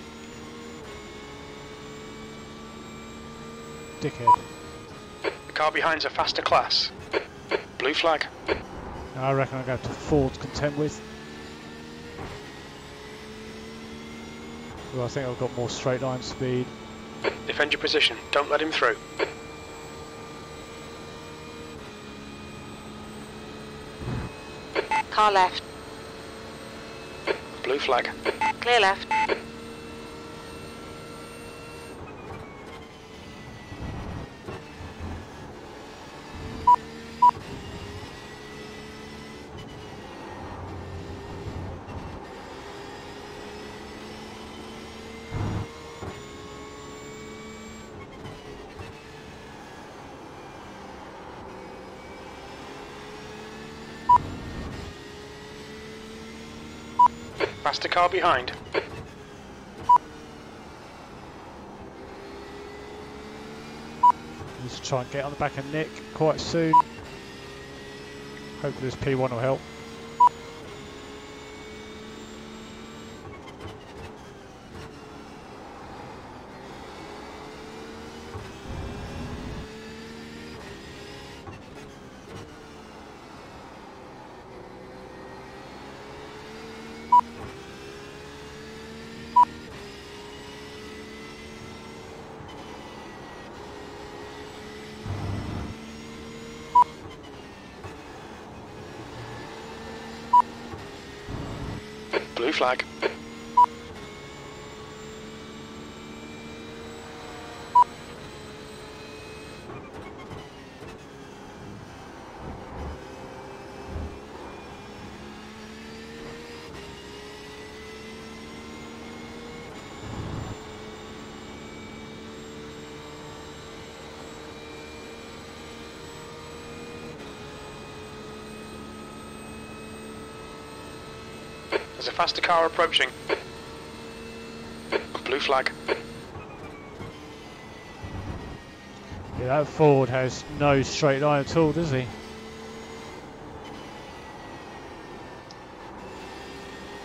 Dickhead. The car behind's a faster class. Blue flag. I reckon I'll go to Ford's contend with. Well, I think I've got more straight line speed. Defend your position. Don't let him through. Car left. Blue flag. Clear left. Faster car behind. Need to try and get on the back of Nick quite soon. Hopefully this P1 will help. Blue flag. Faster car approaching. Blue flag. Yeah, that Ford has no straight line at all, does he?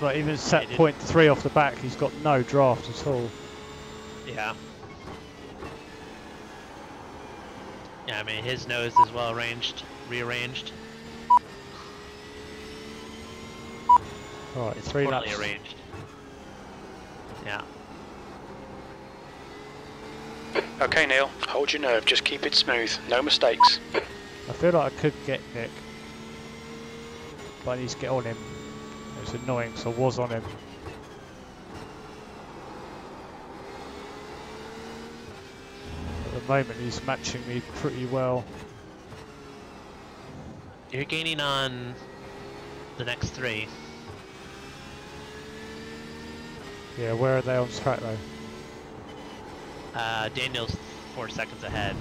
Like even set point three off the back, he's got no draft at all. Yeah. Yeah, I mean his nose is well arranged, rearranged. Right, It's three poorly laps. arranged. Yeah. Okay, Neil. Hold your nerve. Just keep it smooth. No mistakes. I feel like I could get Nick, but I need to get on him. It's annoying so I was on him. At the moment, he's matching me pretty well. You're gaining on the next three. Yeah, where are they on track though? Uh, Daniel's four seconds ahead.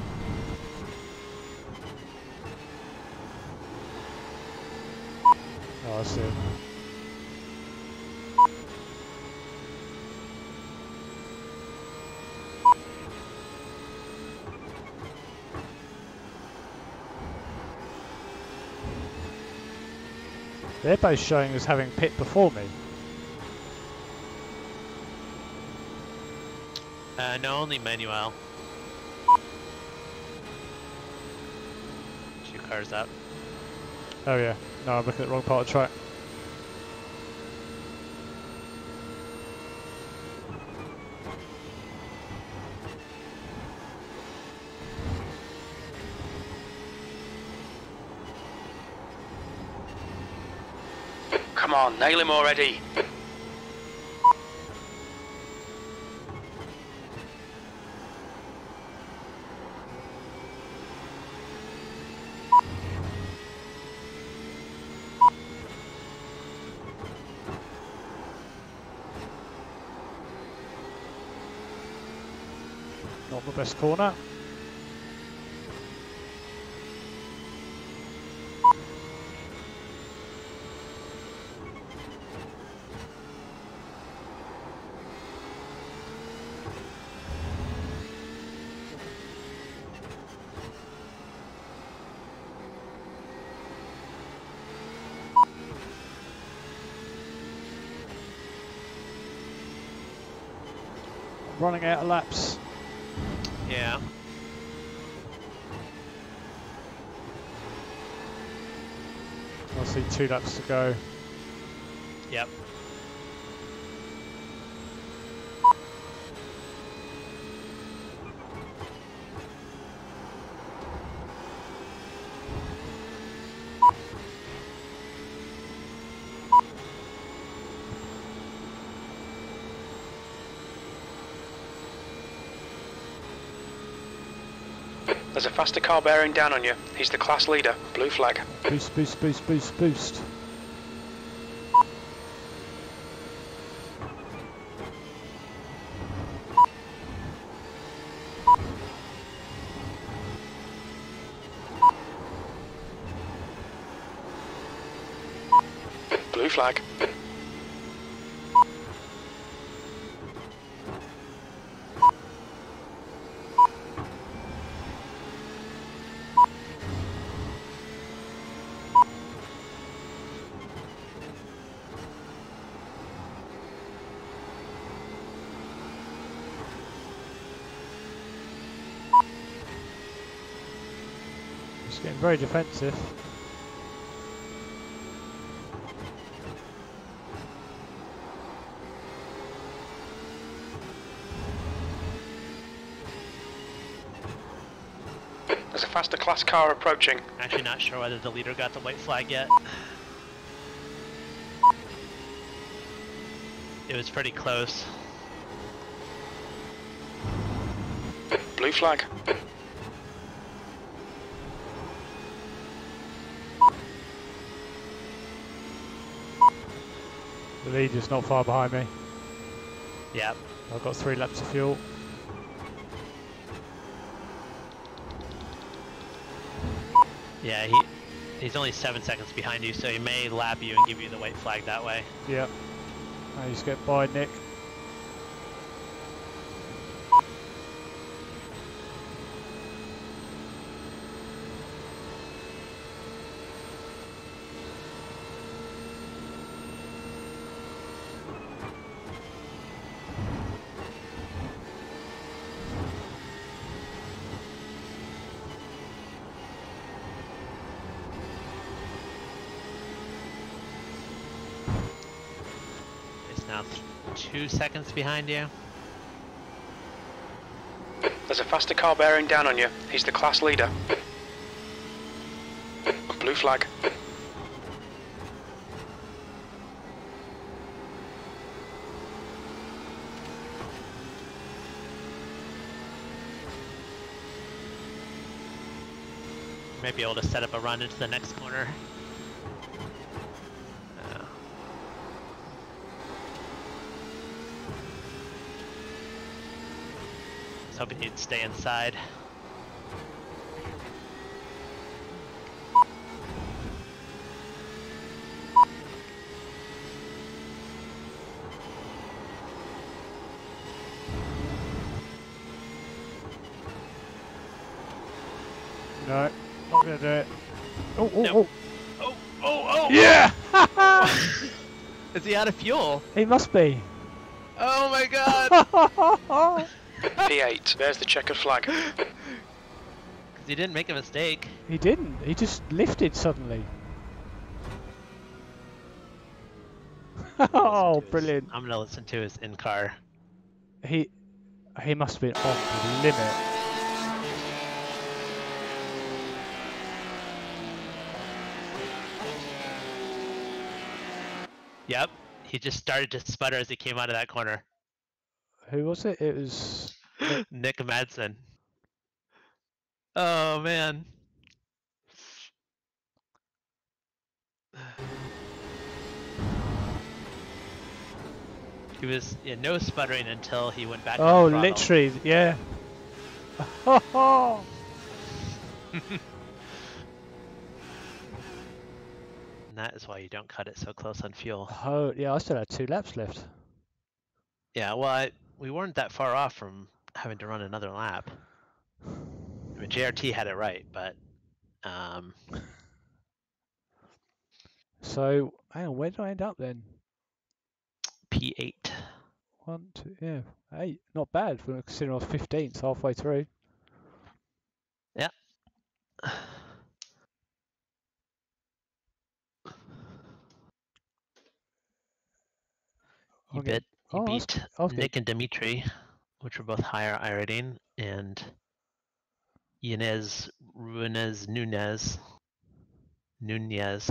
Oh, I see. They're both showing as having pit before me. Uh, no, only Manuel. Two cars up. Oh yeah, no, I'm looking at the wrong part of the track. Come on, nail him already. Best corner. Running out of laps. Yeah. See two laps to go. Yep. There's a faster car bearing down on you. He's the class leader. Blue flag. Boost, boost, boost, boost, boost. Blue flag. It's getting very defensive. There's a faster class car approaching. Actually, not sure whether the leader got the white flag yet. It was pretty close. Blue flag. The leader's not far behind me. Yep. I've got three laps of fuel. Yeah, he he's only seven seconds behind you, so he may lap you and give you the white flag that way. Yeah. I just get by Nick. It's now th- two seconds behind you. There's a faster car bearing down on you. He's the class leader. Blue flag. May be able to set up a run into the next corner. Hoping you'd stay inside. No, not gonna do it. Oh, oh, Nope. oh. Oh, oh, oh! Yeah! (laughs) Is he out of fuel? he must be. Oh my god! (laughs) P8. There's the checkered flag. (laughs) Because he didn't make a mistake. he didn't. He just lifted suddenly. (laughs) oh, Listen to his- brilliant. I'm gonna listen to his in-car. He he must have been on the limit. Yep. He just started to sputter as he came out of that corner. Who was it? It was. (laughs) Nick Madsen. Oh man. He was yeah, no sputtering until he went back. Oh, literally, yeah. And (laughs) (laughs) that is why you don't cut it so close on fuel. oh, yeah. I still had two laps left. Yeah, well, I, we weren't that far off from having to run another lap. I mean, JRT had it right, but um, So, hang on, where did I end up then? P8. One, two, yeah, eight. Not bad for considering I was 15th halfway through. Yeah. Get- bit, he oh, beat Nick and Dimitri, which were both higher iRating, and Yanez Ruinez Nunez. Nunez.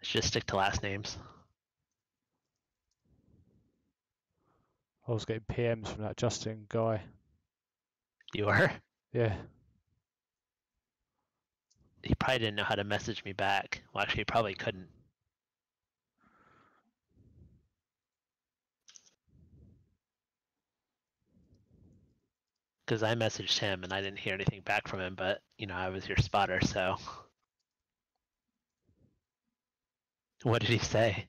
Let's just stick to last names. I was getting PMs from that Justin guy. You are? Yeah. He probably didn't know how to message me back. Well, actually, he probably couldn't. Because I messaged him and I didn't hear anything back from him, but, you know, I was your spotter, so. (laughs) What did he say?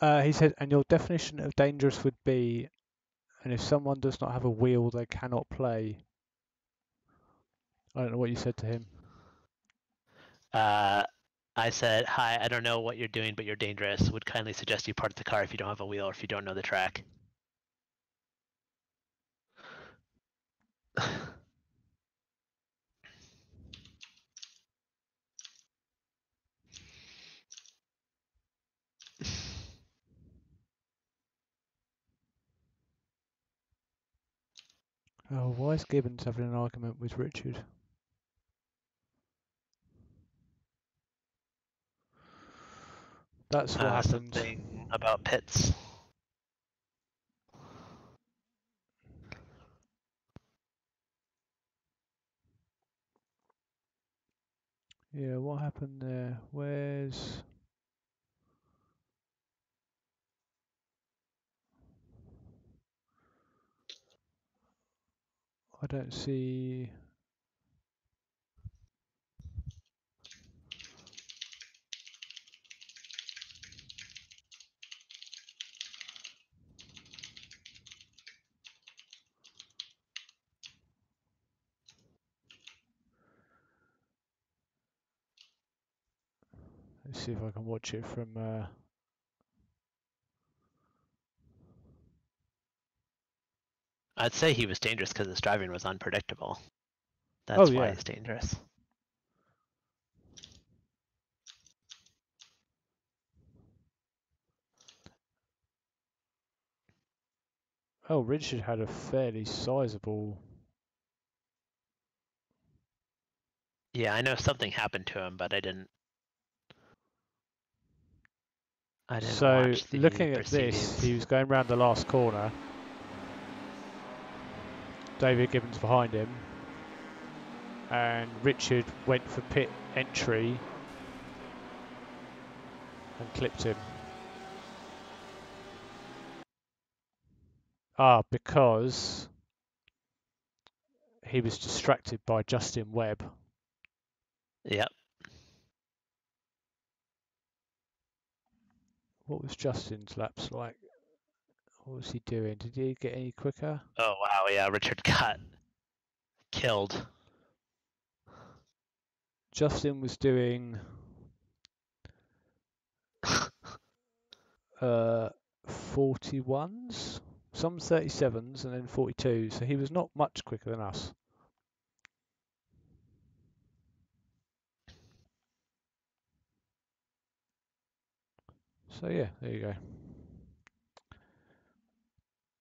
Uh, he said, and your definition of dangerous would be, and if someone does not have a wheel, they cannot play. I don't know what you said to him. Uh, I said, Hi, I don't know what you're doing, but you're dangerous. Would kindly suggest you park the car if you don't have a wheel or if you don't know the track. (sighs) Oh, why is Gibbons having an argument with Richard? That's what Uh, happened. something about pits. Yeah, what happened there? Where's I don't see Let's see if I can watch it from uh I'd say he was dangerous because his driving was unpredictable. That's Oh, why yeah. he's dangerous. Oh, Richard had a fairly sizable Yeah, I know something happened to him, but I didn't. I didn't So looking at this, he was going round the last corner. David Gibbons behind him, and Richard went for pit entry and clipped him. Ah, because he was distracted by Justin Webb. Yep. What was Justin's laps like? What was he doing? Did he get any quicker? Oh wow, yeah, Richard got killed. Justin was doing (laughs) uh 41s, some 37s, and then 42s. So he was not much quicker than us. Yeah, there you go.